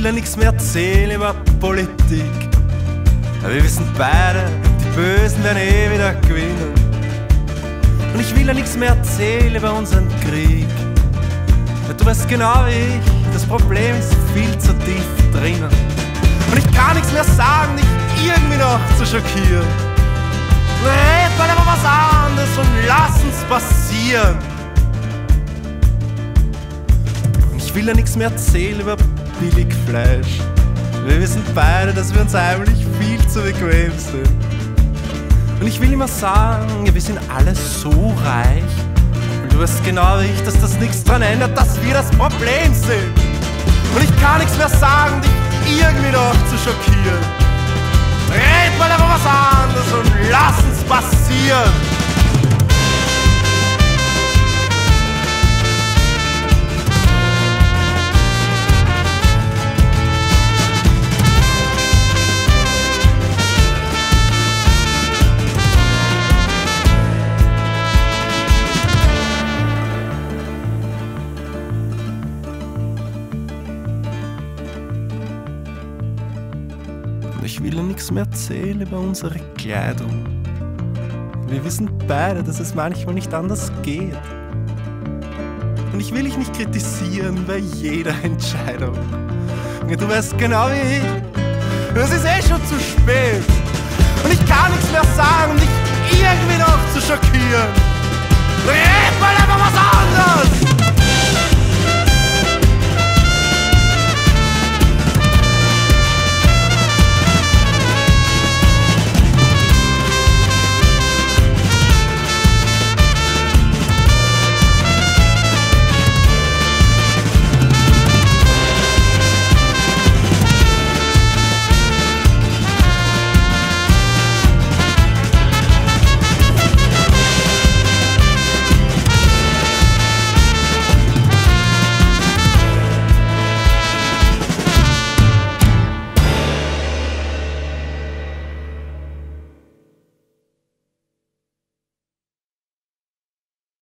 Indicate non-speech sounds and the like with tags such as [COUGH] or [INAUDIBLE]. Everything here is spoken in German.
will ja nichts mehr erzählen über Politik. Aber wir wissen beide, die Bösen werden eh wieder gewinnen. Und ich will ja nichts mehr erzählen über unseren Krieg. Ja, du weißt genau wie ich, das Problem ist viel zu tief drinnen. Und ich kann nichts mehr sagen, dich irgendwie noch zu schockieren. Red mal einfach was anderes und lass uns passieren. Und ich will ja nichts mehr erzählen über Billigfleisch. Wir wissen beide, dass wir uns eigentlich viel zu bequem sind. Und ich will immer sagen, wir sind alle so reich. Und du weißt genau wie ich, dass das nichts dran ändert, dass wir das Problem sind. Und ich kann nichts mehr sagen, dich irgendwie noch zu schockieren. Red mal einfach was anderes und lass uns passieren. Und ich will ja nichts mehr erzählen über unsere Kleidung. Wir wissen beide, dass es manchmal nicht anders geht. Und ich will dich nicht kritisieren bei jeder [LAUGHS] Entscheidung. Du weißt genau wie ich. Es ist eh schon zu spät. Und ich kann nichts mehr sagen, um dich irgendwie noch zu schockieren.